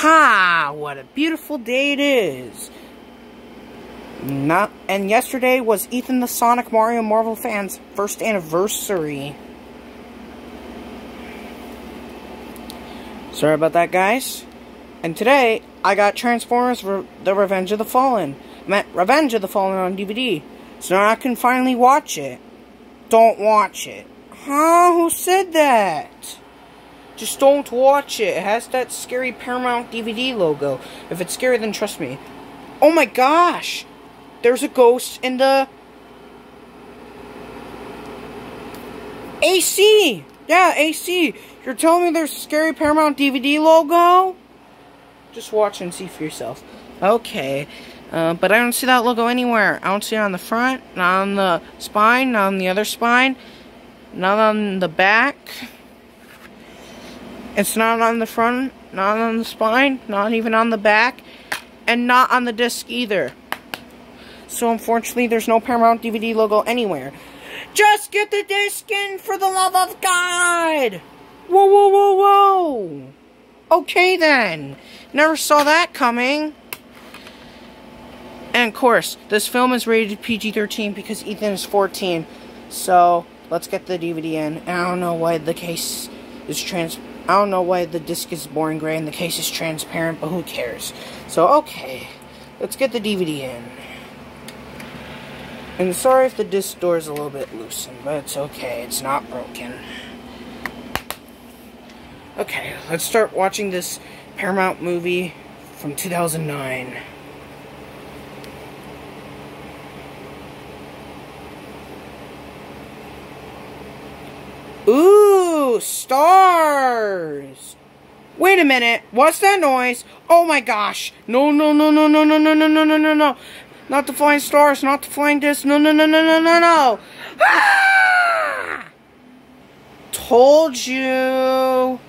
Ha! What a beautiful day it is. Not and yesterday was Ethan the Sonic Mario Marvel fans first anniversary. Sorry about that, guys. And today I got Transformers: Re The Revenge of the Fallen. Meant Revenge of the Fallen on DVD. So now I can finally watch it. Don't watch it. Huh? Who said that? Just don't watch it. It has that scary Paramount DVD logo. If it's scary, then trust me. Oh my gosh! There's a ghost in the... AC! Yeah, AC! You're telling me there's a scary Paramount DVD logo? Just watch and see for yourself. Okay. Uh, but I don't see that logo anywhere. I don't see it on the front, not on the spine, not on the other spine, not on the back. It's not on the front, not on the spine, not even on the back, and not on the disc either. So unfortunately, there's no Paramount DVD logo anywhere. Just get the disc in for the love of God! Whoa, whoa, whoa, whoa! Okay then. Never saw that coming. And of course, this film is rated PG-13 because Ethan is 14. So, let's get the DVD in. I don't know why the case is trans... I don't know why the disc is boring gray and the case is transparent, but who cares? So, okay. Let's get the DVD in. And sorry if the disc door is a little bit loosened, but it's okay. It's not broken. Okay, let's start watching this Paramount movie from 2009. Ooh, stars! Wait a minute, what's that noise? Oh my gosh! No, no, no, no, no, no, no, no, no, no, no, no! Not the flying stars, not the flying disc, no, no, no, no, no, no, no! Ah! Told you!